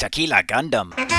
Tequila Gundam.